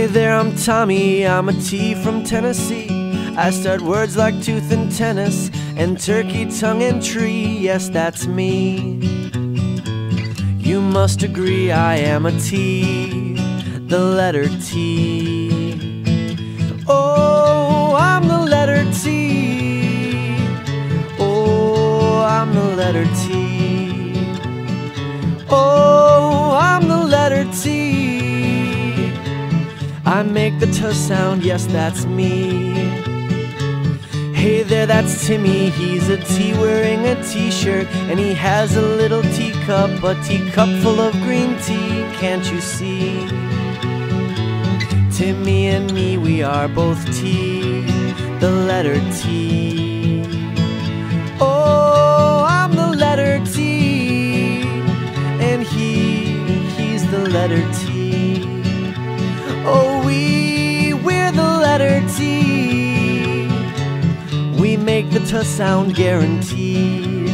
Hey there, I'm Tommy, I'm a T from Tennessee. I start words like tooth and tennis, and turkey, tongue, and tree. Yes, that's me. You must agree I am a T, the letter T. Oh, I'm the letter T. Oh, I'm the letter T. I make the T sound, yes, that's me. Hey there, that's Timmy. He's a T wearing a t shirt, and he has a little teacup, a teacup full of green tea. Can't you see? Timmy and me, we are both T, the letter T. Oh, I'm the letter T, and he, he's the letter T. Oh, T sound guaranteed.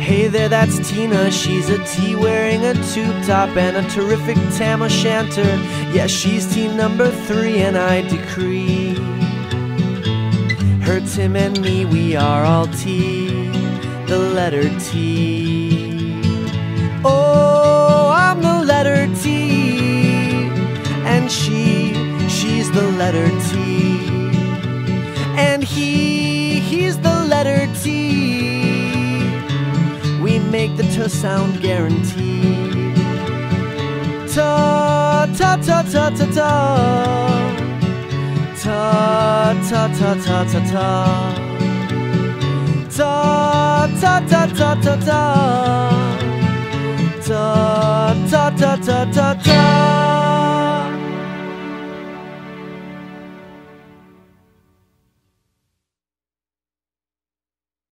Hey there, that's Tina. She's a T wearing a tube top and a terrific tam o' shanter. Yeah, she's T number three, and I decree. Her, Tim, and me, we are all T, the letter T. Oh, I'm the letter T, and she, she's the letter T and he, letter We make the T sound guaranteed. Ta ta ta ta ta ta. Ta ta ta ta ta ta. Ta ta ta ta ta ta. Ta ta ta ta ta ta.